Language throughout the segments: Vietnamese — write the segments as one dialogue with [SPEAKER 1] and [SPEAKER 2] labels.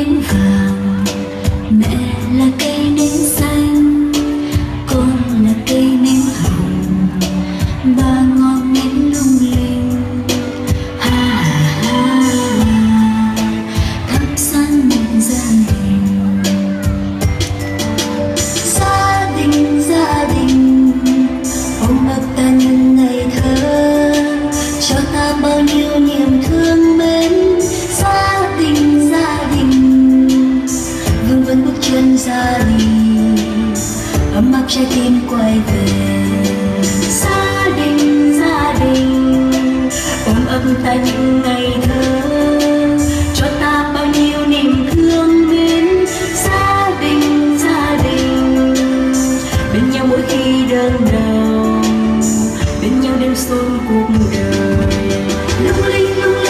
[SPEAKER 1] tím vàng. trái tim quay về. Gia đình gia đình, ôm ấp ta những ngày thơ. Cho ta bao nhiêu niềm thương mến. Gia đình gia đình, bên nhau mỗi khi đơn đầu bên nhau đêm xuân cuộc đời. Lung linh lung linh.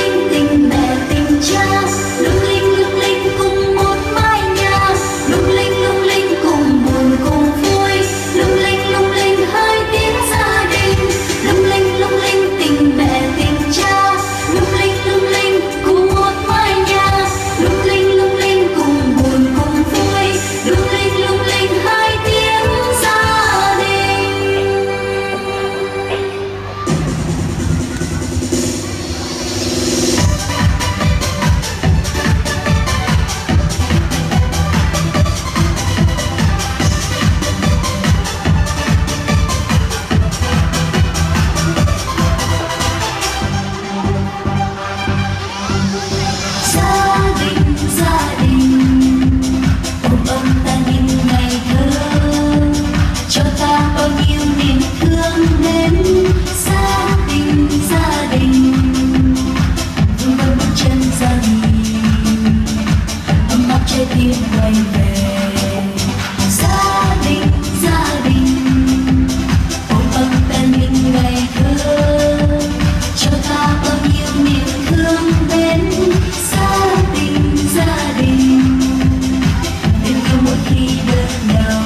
[SPEAKER 1] trái tim quay gia đình gia đình ôm ấm bên mình ngày thơ. Cho ta bao nhiêu niềm thương đến. Gia đình gia đình, bên nhau mỗi khi được nhau.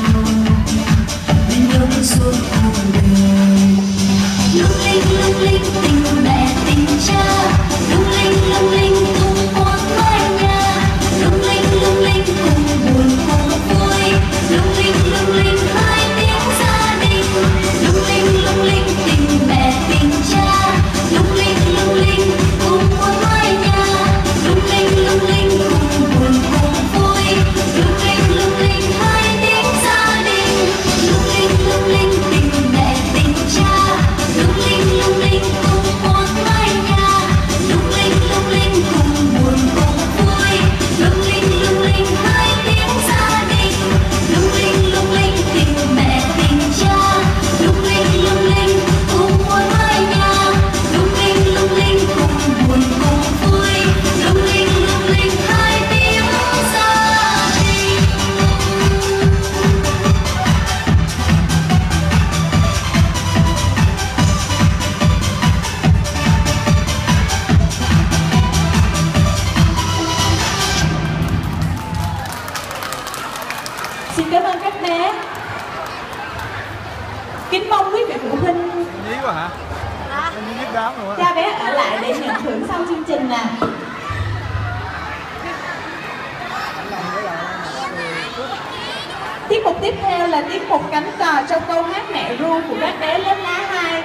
[SPEAKER 1] Bên nhau bên xuống cuộc đời lung linh lung linh, tình
[SPEAKER 2] Xin cảm ơn các bé Kính mong quý vị phụ huynh
[SPEAKER 3] Nhí quá hả? À.
[SPEAKER 2] Cha bé ở lại để nhận thưởng sau chương trình nè à. Tiết mục tiếp theo là tiết mục cánh cờ trong câu hát mẹ ru của các bé lớp lá 2